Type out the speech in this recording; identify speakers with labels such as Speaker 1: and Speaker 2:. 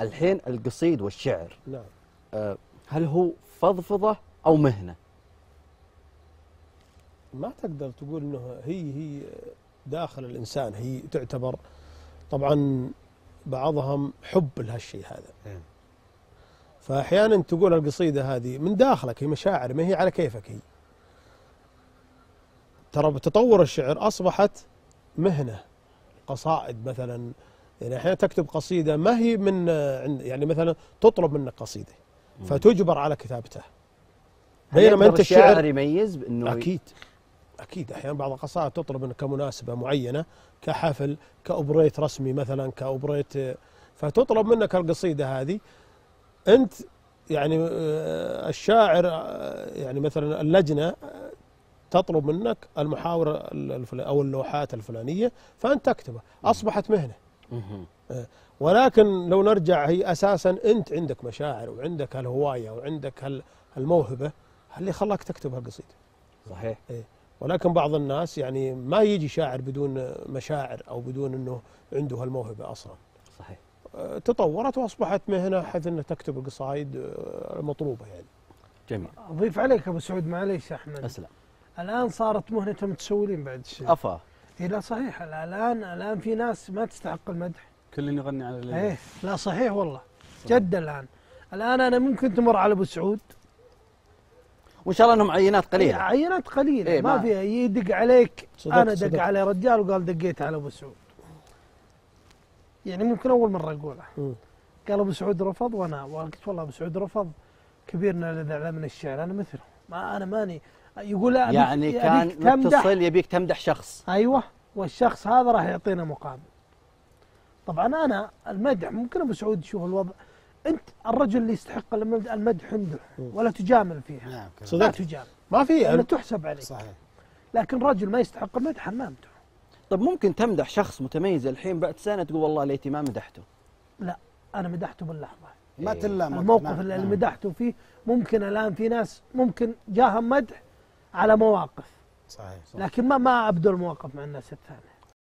Speaker 1: الحين القصيد والشعر.
Speaker 2: نعم.
Speaker 1: آه، هل هو فضفضة أو مهنة؟
Speaker 2: ما تقدر تقول إنه هي هي داخل الإنسان هي تعتبر طبعا بعضهم حب لهالشيء هذا.
Speaker 3: إيه.
Speaker 2: فاحيانا تقول القصيدة هذه من داخلك هي مشاعر ما هي على كيفك هي. ترى بتطور الشعر أصبحت مهنة قصائد مثلا يعني أحيانا تكتب قصيدة ما هي من يعني مثلا تطلب منك قصيدة فتجبر على كتابتها. بينما أنت
Speaker 1: الشاعر
Speaker 2: الشعر
Speaker 1: يميز بأنه
Speaker 2: أكيد أكيد. أحيانا بعض القصائد تطلب منك كمناسبة معينة كحفل كاوبريت رسمي مثلا كاوبريت فتطلب منك القصيدة هذه. أنت يعني آه، الشاعر آه، يعني مثلا اللجنة آه، تطلب منك المحاور أو اللوحات الفلانية فأنت تكتبها. أصبحت
Speaker 1: مهنة.
Speaker 2: ولكن لو نرجع هي أساسا أنت عندك مشاعر وعندك الهوايه وعندك هال- الموهبه اللي خلاك تكتب هالقصيدة.
Speaker 1: صحيح.
Speaker 2: ولكن بعض الناس يعني ما يجي شاعر بدون مشاعر أو بدون إنه عنده هالموهبة أصلا.
Speaker 1: صحيح.
Speaker 2: أه، تطورت وأصبحت مهنة حيث انه تكتب القصائد المطلوبه يعني.
Speaker 1: جميل.
Speaker 4: أضيف عليك أبو سعود معليش أحمد.
Speaker 1: أسلم.
Speaker 4: الآن صارت مهنه المتسولين بعد الشيء
Speaker 1: أفا.
Speaker 4: إيه لا صحيح. الان الآن في ناس ما تستحق المدح.
Speaker 3: كل يغني على الليل
Speaker 4: إيه لا صحيح والله. جد الآن. الآن أنا ممكن تمر على أبو سعود.
Speaker 1: وإن شاء الله أنهم عينات
Speaker 4: إيه،
Speaker 1: قليلة
Speaker 4: عينات قليلة.
Speaker 1: إيه،
Speaker 4: ما,
Speaker 1: ما-
Speaker 4: فيها يدق عليك.
Speaker 2: صدقت-
Speaker 4: أنا دق. علي رجال وقال دقيت على أبو سعود. يعني ممكن أول مرة
Speaker 2: أقولها.
Speaker 4: قال أبو سعود رفض وأنا قلت والله أبو سعود رفض. كبيرنا الذي علمنا الشعر. أنا مثله. ما أنا ماني. يقول أبيك-
Speaker 1: يعني كان
Speaker 4: تمدح.
Speaker 1: متصل يبيك تمدح شخص.
Speaker 4: أيوه. والشخص هذا راح يعطينا مقابل. طبعا أنا المدح ممكن أبو سعود يشوف الوضع. أنت الرجل اللي يستحق المد- المدح عنده ولا تجامل فيها؟
Speaker 3: نعم كلام.
Speaker 4: لا تجامل.
Speaker 2: ما في.
Speaker 4: لأنه
Speaker 2: يعني
Speaker 4: تحسب عليك.
Speaker 3: صحيح.
Speaker 4: لكن رجل ما يستحق المدح ما امدحه
Speaker 1: طب ممكن تمدح شخص متميز الحين بعد سنة تقول والله ليتي ما مدحته؟
Speaker 4: أنا مدحته باللحظة.
Speaker 3: ما
Speaker 1: إيه.
Speaker 3: تلام
Speaker 4: الموقف
Speaker 3: نعم،
Speaker 4: اللي. مدحته فيه ممكن الآن في ناس ممكن جاهم مدح على مواقف
Speaker 3: صحيح صح.
Speaker 4: لكن ما ما ابدوا المواقف مع الناس الثانية